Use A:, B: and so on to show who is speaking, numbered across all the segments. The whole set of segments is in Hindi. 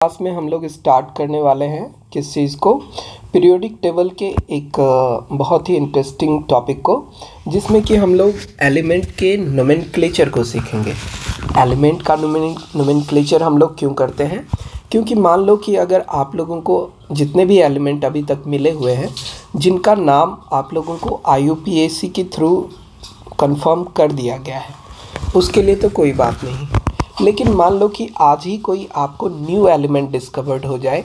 A: क्लास में हम लोग स्टार्ट करने वाले हैं किस चीज़ को? पीरियोडिक टेबल के एक बहुत ही इंटरेस्टिंग टॉपिक को, जिसमें कि हम लोग एलिमेंट के नोमेनक्लेचर को सीखेंगे। एलिमेंट का नोमेनक्लेचर हम लोग क्यों करते हैं? क्योंकि मान लो कि अगर आप लोगों को जितने भी एलिमेंट अभी तक मिले हुए हैं, जिनका नाम आप लोगों को आई के थ्रू कन्फर्म कर दिया गया है, उसके लिए तो कोई बात नहीं। लेकिन मान लो कि आज ही कोई आपको न्यू एलिमेंट डिस्कवर्ड हो जाए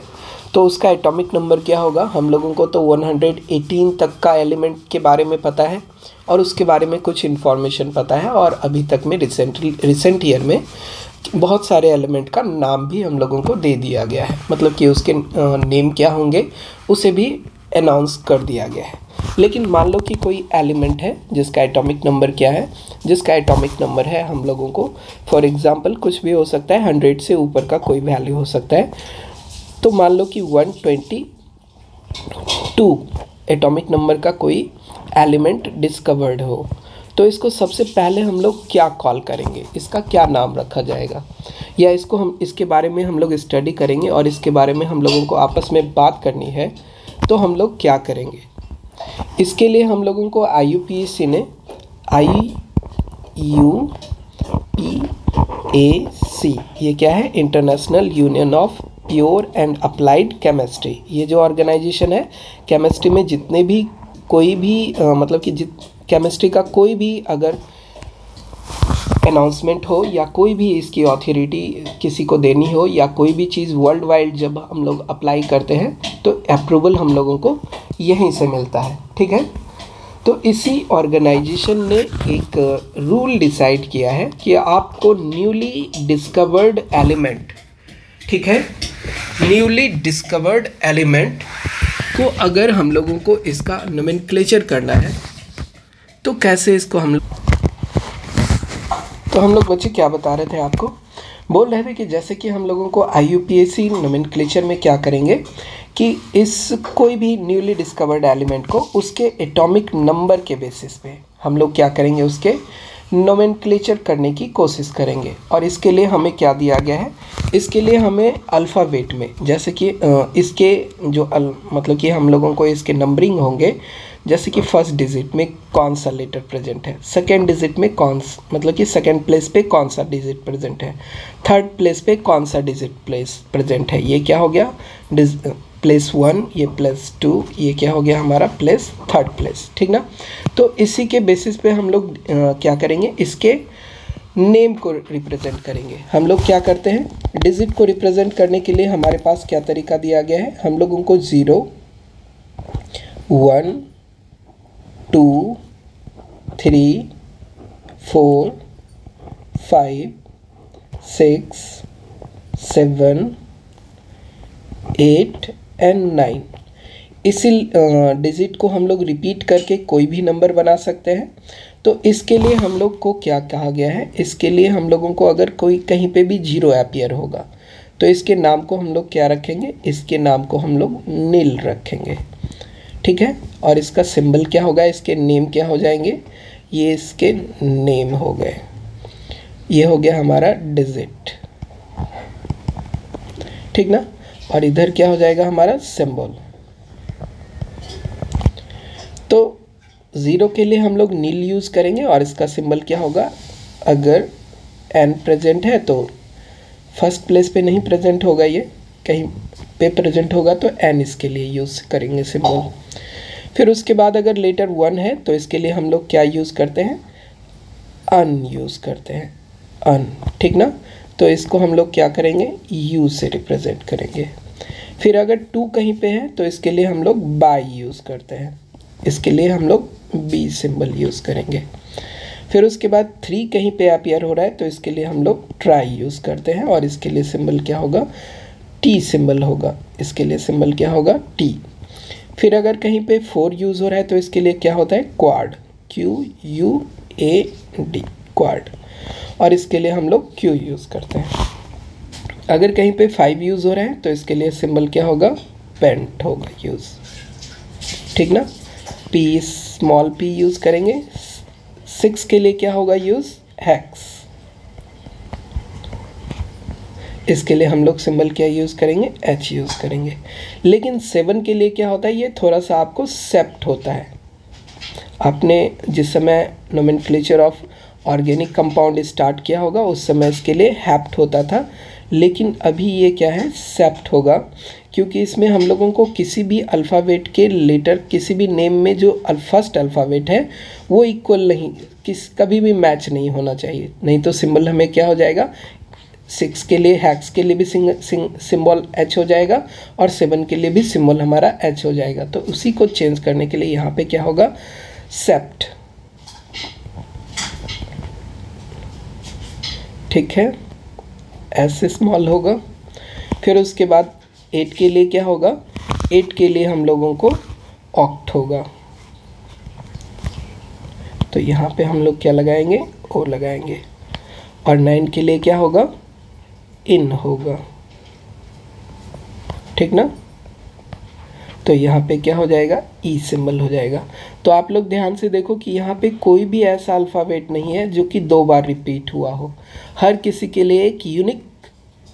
A: तो उसका एटॉमिक नंबर क्या होगा? हम लोगों को तो 118 तक का एलिमेंट के बारे में पता है और उसके बारे में कुछ इन्फॉर्मेशन पता है और अभी तक में रिसेंटली रिसेंट ईयर में बहुत सारे एलिमेंट का नाम भी हम लोगों को दे दिया गया है। मतलब कि उसके नेम क्या होंगे, उसे भी अनाउंस कर दिया गया है। लेकिन मान लो कि कोई एलिमेंट है, जिसका एटॉमिक नंबर क्या है, जिसका एटॉमिक नंबर है, हम लोगों को फॉर एग्जांपल कुछ भी हो सकता है हंड्रेड से ऊपर का कोई वैल्यू हो सकता है। तो मान लो कि one twenty two atomic number का कोई एलिमेंट डिस्कवर्ड हो तो इसको सबसे पहले हम लोग क्या कॉल करेंगे? इसका क्या नाम रखा जाएगा? या इसको हम, इसके बारे में हम लोग स्टडी करेंगे और इसके बारे में हम लोगों को आपस में बात करनी है तो हम लोग क्या करेंगे? इसके लिए हम लोगों को आई यू पी सी ने आई यू पी ए सी ये क्या है? International union of pure and applied chemistry ये जो ऑर्गेनाइजेशन है केमिस्ट्री में जितने भी कोई भी अ, मतलब कि जित केमिस्ट्री का कोई भी अगर अनाउंसमेंट हो या कोई भी इसकी ऑथोरिटी किसी को देनी हो या कोई भी चीज़ वर्ल्ड वाइड जब हम लोग अप्लाई करते हैं तो अप्रूवल हम लोगों को यहीं से मिलता है, ठीक है? तो इसी ऑर्गेनाइजेशन ने एक रूल डिसाइड किया है कि आपको न्यूली डिस्कवर्ड एलिमेंट ठीक है? न्यूली डिस्कवर्ड एलिमेंट को अगर हम लोगों को इसका नोमेनक्लेचर करना है तो कैसे इसको हम तो हम लोग बच्चे क्या बता रहे थे आपको? बोल रहे थे कि जैसे कि हम लोगों को I U P A C nomenclature में क्या करेंगे कि इस कोई भी न्यूली डिस्कवर्ड एलिमेंट को उसके एटॉमिक नंबर के बेसिस पे हम लोग क्या करेंगे? उसके नोमेनक्लेचर करने की कोशिश करेंगे। और इसके लिए हमें क्या दिया गया है? इसके लिए हमें अल्फ़ाबेट में जैसे कि इसके जो अल, मतलब कि हम लोगों को इसके नंबरिंग होंगे जैसे कि फ़र्स्ट डिजिट में कौन सा लेटर प्रेजेंट है? सेकेंड डिजिट में कौन मतलब कि सेकेंड प्लेस पे कौन सा डिजिट प्रेजेंट है? थर्ड प्लेस पे कौन सा डिजिट प्लेस प्रेजेंट है? ये क्या हो गया? डिज प्लेस वन ये प्लस टू ये क्या हो गया हमारा? प्लेस थर्ड प्लेस ठीक ना? तो इसी के बेसिस पे हम लोग क्या करेंगे? इसके नेम को रिप्रेजेंट करेंगे। हम लोग क्या करते हैं? डिजिट को रिप्रेजेंट करने के लिए हमारे पास क्या तरीका दिया गया है? हम लोगों को zero one two three four five six seven eight and nine इसी डिजिट को हम लोग रिपीट करके कोई भी नंबर बना सकते हैं। तो इसके लिए हम लोग को क्या कहा गया है? इसके लिए हम लोगों को अगर कोई कहीं पे भी ज़ीरो अपियर होगा तो इसके नाम को हम लोग क्या रखेंगे? इसके नाम को हम लोग नील रखेंगे। ठीक है? और इसका सिंबल क्या होगा? इसके नेम क्या हो जाएँगे? ये इसके नेम हो गए। ये हो गया हमारा डिजिट ठीक ना? और इधर क्या हो जाएगा हमारा सिंबल तो ज़ीरो के लिए हम लोग नील यूज़ करेंगे और इसका सिंबल क्या होगा? अगर एन प्रेजेंट है तो फ़र्स्ट प्लेस पे नहीं प्रेजेंट होगा ये। कहीं पे प्रेजेंट होगा तो एन इसके लिए यूज़ करेंगे सिंबल फिर उसके बाद अगर लेटर वन है तो इसके लिए हम लोग क्या यूज़ करते हैं? अन यूज़ करते हैं। अन ठीक ना? तो इसको हम लोग क्या करेंगे? यू से रिप्रेजेंट करेंगे। फिर अगर टू कहीं पे है तो इसके लिए हम लोग बाई यूज़ करते हैं। इसके लिए हम लोग बी सिंबल यूज़ करेंगे। फिर उसके बाद थ्री कहीं पे अपियर हो रहा है तो इसके लिए हम लोग ट्राई यूज़ करते हैं। और इसके लिए सिंबल क्या होगा? टी सिंबल होगा। इसके लिए सिंबल क्या होगा? टी फिर अगर कहीं पे फोर यूज़ हो रहा है तो इसके लिए क्या होता है? Quad Q U A D quad और इसके लिए हम लोग क्यू यूज़ करते हैं। अगर कहीं पे फाइव यूज़ हो रहा है तो इसके लिए सिंबल क्या होगा? पेंट होगा यूज़ ठीक ना? पी स्मॉल पी यूज़ करेंगे। सिक्स के लिए क्या होगा यूज़ हैक्स इसके लिए हम लोग सिंबल क्या यूज़ करेंगे? एच यूज़ करेंगे। लेकिन सेवन के लिए क्या होता है? ये थोड़ा सा आपको सेप्ट होता है। आपने जिस समय nomen of organic compound start किया होगा, उस समय इसके लिए हैप्ट होता था। लेकिन अभी ये क्या है? सेप्ट होगा। क्योंकि इसमें हम लोगों को किसी भी अल्फ़ाबेट के लेटर किसी भी नेम में जो फ़र्स्ट अल्फ़ाबेट है, वो इक्वल नहीं, किस, कभी भी मैच नहीं होना चाहिए। नहीं तो सिंबल हमें क्या हो जाएगा? सिक्स के लिए, हैक्स के लिए भी सिंबल एच हो जाएगा और सेवन के लिए भी सिंबल हमारा एच हो जाएगा। तो उसी को चेंज करने के लिए यहाँ पे क्या होगा? सेप्ट। ठीक है? एस स्मॉल होगा। फिर उसके बाद एट के लिए क्या होगा? एट के लिए हम लोगों को ऑक्ट होगा। तो यहाँ पे हम लोग क्या लगाएँगे? ओ लगाएँगे। और नाइन के लिए क्या होगा? इन होगा। ठीक ना? तो यहाँ पे क्या हो जाएगा? ई e सिंबल हो जाएगा। तो आप लोग ध्यान से देखो कि यहाँ पे कोई भी ऐसा अल्फ़ाबेट नहीं है जो कि दो बार रिपीट हुआ हो। हर किसी के लिए एक यूनिक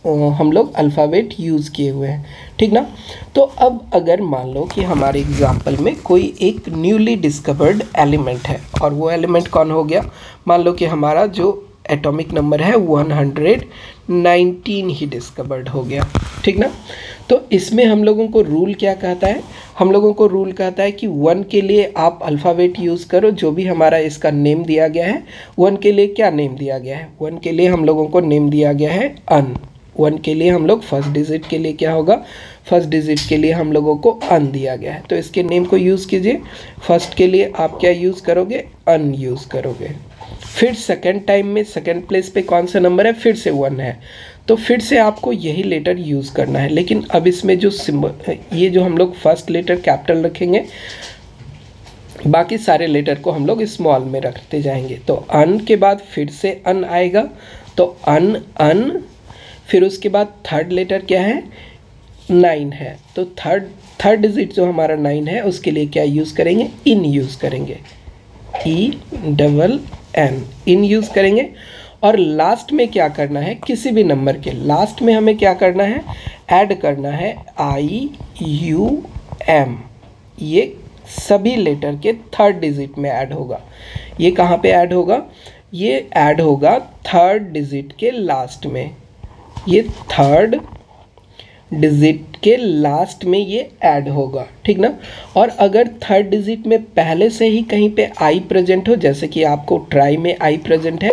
A: हम लोग अल्फ़ाबेट यूज़ किए हुए हैं। ठीक ना? तो अब अगर मान लो कि हमारे एग्ज़ाम्पल में कोई एक न्यूली डिस्कवर्ड एलिमेंट है, और वो एलिमेंट कौन हो गया? मान लो कि हमारा जो एटॉमिक नंबर है 119 ही डिस्कवर्ड हो गया। ठीक ना? तो इसमें हम लोगों को रूल क्या कहता है? हम लोगों को रूल कहता है कि वन के लिए आप अल्फ़ाबेट यूज़ करो, जो भी हमारा इसका नेम दिया गया है। वन के लिए क्या नेम दिया गया है? वन के लिए हम लोगों को नेम दिया गया है अन। वन के लिए हम लोग फ़र्स्ट डिजिट के लिए क्या होगा? फ़र्स्ट डिजिट के लिए हम लोगों को अन दिया गया है। तो इसके नेम को यूज़ कीजिए। फ़र्स्ट के लिए आप क्या यूज़ करोगे? अन यूज़ करोगे। फिर सेकेंड टाइम में सेकेंड प्लेस पे कौन सा नंबर है? फिर से वन है। तो फिर से आपको यही लेटर यूज़ करना है। लेकिन अब इसमें जो सिंबल ये जो हम लोग फ़र्स्ट लेटर कैपिटल रखेंगे, बाकी सारे लेटर को हम लोग स्मॉल में रखते जाएँगे। तो अन के बाद फिर से अन आएगा। तो अन अन फिर उसके बाद थर्ड लेटर क्या है? नाइन है। तो थर्ड थर्ड डिजिट जो हमारा नाइन है, उसके लिए क्या यूज़ करेंगे? इन यूज़ करेंगे। E double N enn use करेंगे। और लास्ट में क्या करना है, किसी भी नंबर के लास्ट में हमें क्या करना है ऐड करना है आई यू एम ये सभी लेटर के थर्ड डिजिट में ऐड होगा। ये कहाँ पे ऐड होगा? ये ऐड होगा थर्ड डिजिट के लास्ट में। ये थर्ड डिजिट के लास्ट में ये ऐड होगा, ठीक ना? और अगर थर्ड डिजिट में पहले से ही कहीं पे आई प्रेजेंट हो, जैसे कि आपको ट्राई में आई प्रेजेंट है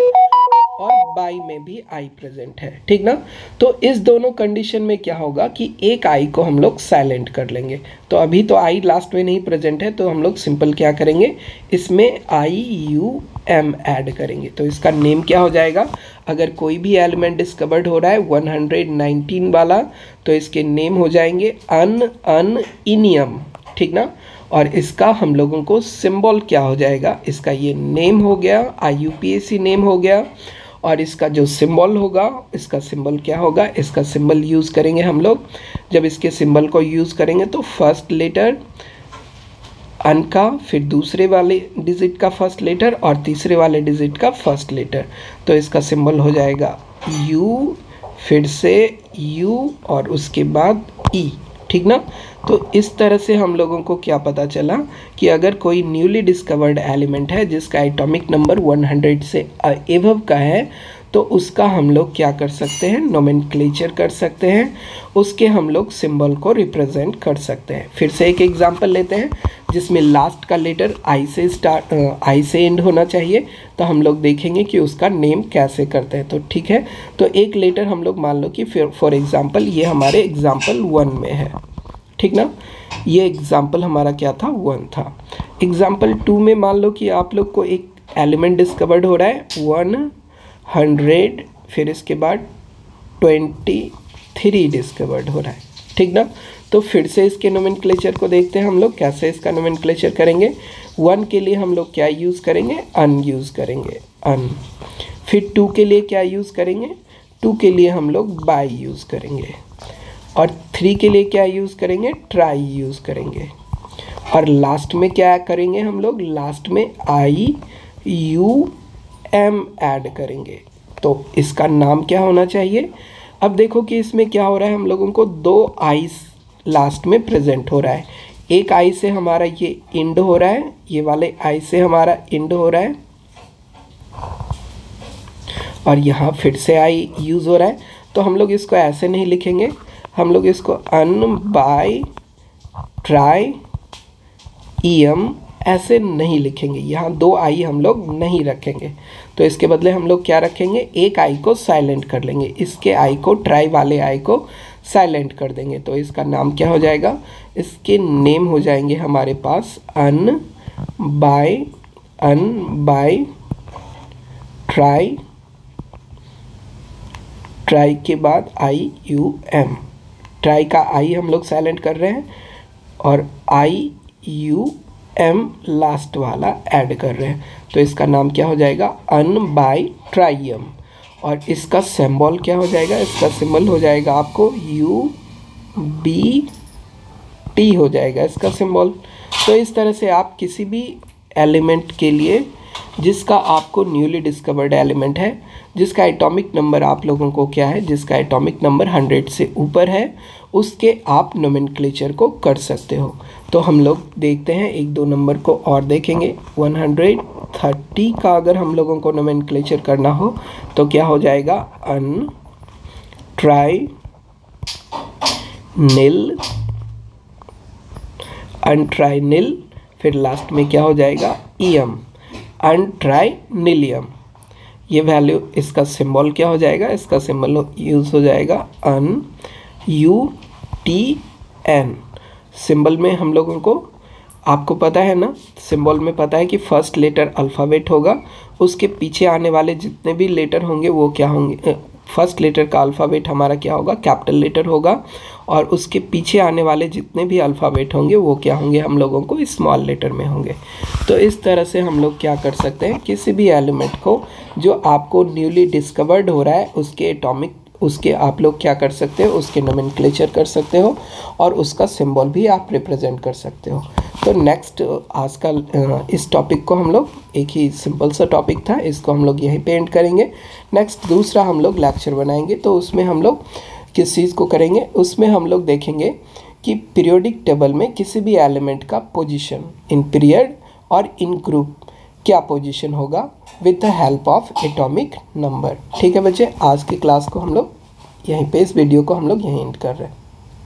A: और बाई में भी आई प्रेजेंट है, ठीक ना? तो इस दोनों कंडीशन में क्या होगा कि एक आई को हम लोग साइलेंट कर लेंगे। तो अभी तो आई लास्ट में नहीं प्रेजेंट है तो हम लोग सिंपल क्या करेंगे? इसमें आई यू एम ऐड करेंगे। तो इसका नेम क्या हो जाएगा? अगर कोई भी एलिमेंट डिस्कवर्ड हो रहा है 119 वाला तो इसके नेम हो जाएँगे अन अन इनियम। ठीक ना? और इसका हम लोगों को सिंबल क्या हो जाएगा? इसका ये नेम हो गया आई नेम हो गया। और इसका जो सिंबल होगा, इसका सिंबल क्या होगा? इसका सिंबल यूज़ करेंगे हम लोग। जब इसके सिंबल को यूज़ करेंगे तो फ़र्स्ट लेटर अन का, फिर दूसरे वाले डिजिट का फ़र्स्ट लेटर और तीसरे वाले डिजिट का फ़र्स्ट लेटर तो इसका सिंबल हो जाएगा यू फिर से यू और उसके बाद ई ठीक ना? तो इस तरह से हम लोगों को क्या पता चला कि अगर कोई न्यूली डिस्कवर्ड एलिमेंट है जिसका एटॉमिक नंबर 100 से एवव का है तो उसका हम लोग क्या कर सकते हैं? नोमेन कर सकते हैं। उसके हम लोग सिंबल को रिप्रेजेंट कर सकते हैं। फिर से एक एग्जांपल लेते हैं, जिसमें लास्ट का लेटर आई से स्टार्ट आई से एंड होना चाहिए। तो हम लोग देखेंगे कि उसका नेम कैसे करते हैं। तो ठीक है? तो एक लेटर हम लोग मान लो कि फॉर एग्ज़ाम्पल ये हमारे एग्ज़ाम्पल वन में है। ठीक ना? ये एग्ज़ाम्पल हमारा क्या था? वन था। एग्ज़ाम्पल टू में मान लो कि आप लोग को एक एलिमेंट डिस्कवर्ड हो रहा है। वन हंड्रेड, फिर इसके बाद ट्वेंटी थ्री डिस्कवर्ड हो रहा है। ठीक ना? तो फिर से इसके नोमेन को देखते हैं हम लोग, कैसे इसका नोमेन करेंगे। वन के लिए हम लोग क्या यूज़ करेंगे? अन यूज़ करेंगे। अन फिर टू के लिए क्या यूज़ करेंगे? टू के लिए हम लोग बाई यूज़ करेंगे। और थ्री के लिए क्या यूज़ करेंगे? ट्राई यूज़ करेंगे। और लास्ट में क्या करेंगे हम लोग? लास्ट में आई यू एम ऐड करेंगे। तो इसका नाम क्या होना चाहिए? अब देखो कि इसमें क्या हो रहा है, हम लोगों को दो आइस लास्ट में प्रेजेंट हो रहा है। एक आई से हमारा ये इंड हो रहा है, ये वाले आई से हमारा इंड हो रहा है। और यहाँ फिर से आई यूज़ हो रहा है। तो हम लोग इसको ऐसे नहीं लिखेंगे। हम लोग इसको un bi tri E M ऐसे नहीं लिखेंगे। यहाँ दो आई हम लोग नहीं रखेंगे। तो इसके बदले हम लोग क्या रखेंगे? एक आई को साइलेंट कर लेंगे। इसके आई को ट्राई वाले आई को साइलेंट कर देंगे। तो इसका नाम क्या हो जाएगा? इसके नेम हो जाएँगे हमारे पास un bi un bi tri tri के बाद आई यू एम ट्राई का आई हम लोग साइलेंट कर रहे हैं और आई यू एम लास्ट वाला ऐड कर रहे हैं। तो इसका नाम क्या हो जाएगा? अन बाई ट्राइम और इसका सिंबल क्या हो जाएगा? इसका सिंबल हो जाएगा आपको यू बी टी हो जाएगा इसका सिंबल तो इस तरह से आप किसी भी एलिमेंट के लिए जिसका आपको न्यूली डिस्कवर्ड एलिमेंट है, जिसका एटॉमिक नंबर आप लोगों को क्या है, जिसका एटॉमिक नंबर हंड्रेड से ऊपर है, उसके आप नोमेन को कर सकते हो। तो हम लोग देखते हैं, एक दो नंबर को और देखेंगे। 130 का अगर हम लोगों को नोमेन करना हो तो क्या हो जाएगा? अन ट्राई नील अनट्राई नील फिर लास्ट में क्या हो जाएगा? ईएम अनट्राई नीलियम ये वैल्यू इसका सिंबल क्या हो जाएगा? इसका सिंबल यूज़ हो जाएगा un U T N symbol में हम लोगों को, आपको पता है ना? सिंबल में पता है कि फ़र्स्ट लेटर अल्फ़ाबेट होगा, उसके पीछे आने वाले जितने भी लेटर होंगे, वो क्या होंगे? फ़र्स्ट लेटर का अल्फ़ाबेट हमारा क्या होगा? कैपिटल लेटर होगा। और उसके पीछे आने वाले जितने भी अल्फ़ाबेट होंगे, वो क्या होंगे? हम लोगों को स्मॉल लेटर में होंगे। तो इस तरह से हम लोग क्या कर सकते हैं? किसी भी एलिमेंट को जो आपको न्यूली डिस्कवर्ड हो रहा है, उसके एटॉमिक उसके आप लोग क्या कर सकते हो, उसके नोमिन कर सकते हो और उसका सिंबल भी आप रिप्रेजेंट कर सकते हो। तो नेक्स्ट आज का इस टॉपिक को हम लोग एक ही सिंपल सा टॉपिक था, इसको हम लोग यहीं पेंट करेंगे। नेक्स्ट दूसरा हम लोग लेक्चर बनाएँगे तो उसमें हम लोग किस चीज़ को करेंगे, उसमें हम लोग देखेंगे कि पीरियोडिक टेबल में किसी भी एलिमेंट का पोजीशन इन पीरियड और इन ग्रुप क्या पोजीशन होगा? With the help of atomic number ठीक है बच्चे? आज की क्लास को हम लोग यहीं पे, इस वीडियो को हम लोग यहीं एंड कर रहे हैं।